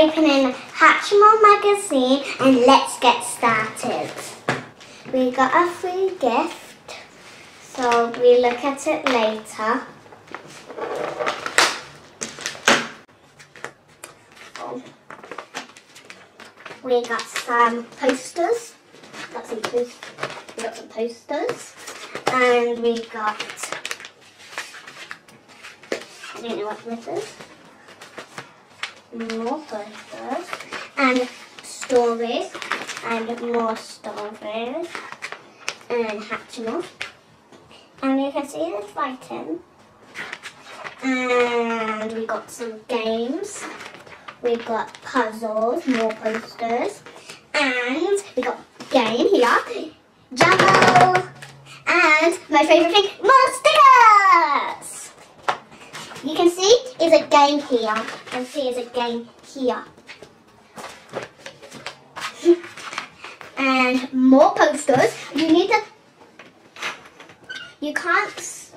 Hatchimal magazine and let's get started. We got a free gift, so we look at it later. Oh. We got some posters. Got some posters. We got some posters, and we got. I don't know what this is more posters and stories and more stories and Hatchimal. And you can see this writing. And we got some games. We've got puzzles, more posters. Is a game here. And see is a game here. and more posters. You need to. You can't.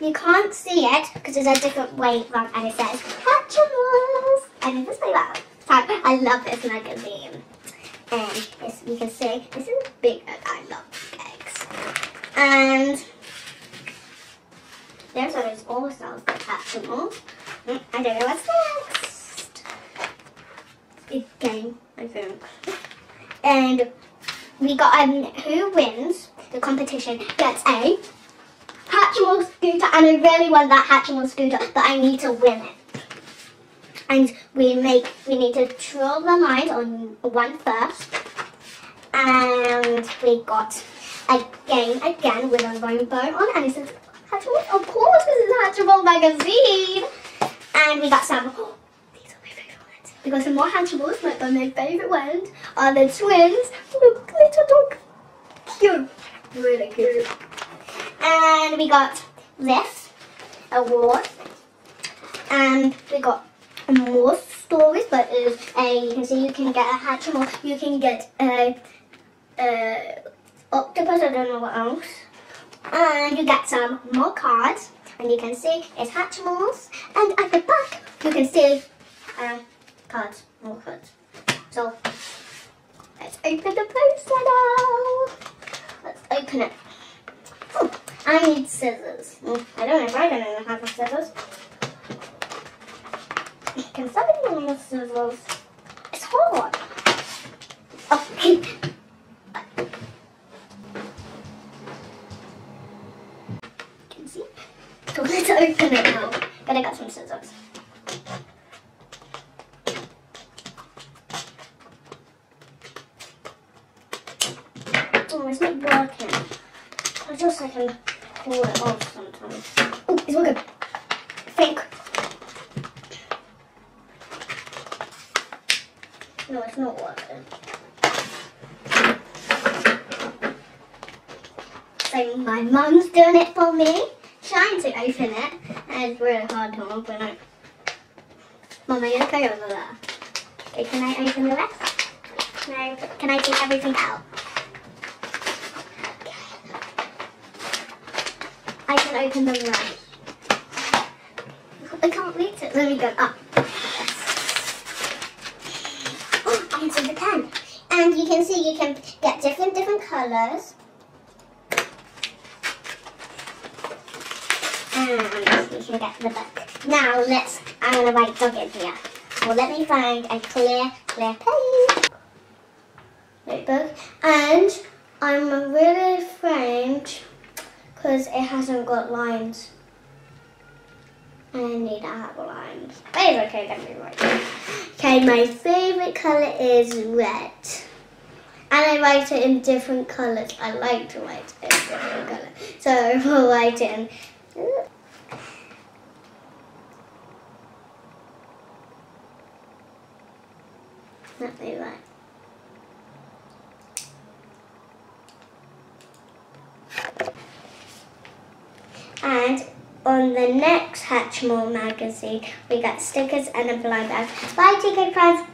You can't see it because it's a different way from and it says Hatchimals. And this that. I love this magazine. And as you can see, this is big I love eggs. And there's always also. Mm, I don't know what's next. Big game, I think. And we got um, who wins the competition gets a Hatchimal scooter and I really want that Hatchimal scooter but I need to win it. And we make we need to draw the line on one first. And we got a game again with a rainbow on and it says Of course, this is Hatchimal magazine. And we got some. These are my favorite ones. We got some more Hatchimals, but my favorite ones are the twins. Look, little dog. Cute. Really cute. And we got this award. And we got more stories, but is a, you can see you can get a Hatchimal, you can get a, a octopus, I don't know what else. And you get some more cards. And you can see it's Hatchimals. And at the back, you can see uh, cards, more cards. So, let's open the poster now. Let's open it. I need scissors. Hmm, I don't know if I don't know how to scissors. Can somebody use scissors? It's hard. Okay. So let's open it now. I got some scissors. Oh, it's not working. I just I can pull it off sometimes. Oh, it's working. Think. No, it's not working. So my mum's doing it for me trying to open it, and it's really hard to open it. Mama, you okay over there? Okay, can I open the rest? Can I, can I take everything out? I can open the rest. I can't reach it. Let me go up. Oh, I can see the pen. And you can see you can get different, different colours. And you can get the book. Now let's, I'm going to write dog in here. Well, let me find a clear, clear page. Notebook. And I'm really afraid because it hasn't got lines. I need to have lines. But it's okay, let me write Okay, my favourite colour is red. And I write it in different colours. I like to write it in different colours. So I'll write it in Let me write. And on next Hatchimal magazine, we got stickers and a blind bag. Bye, Teacake friends.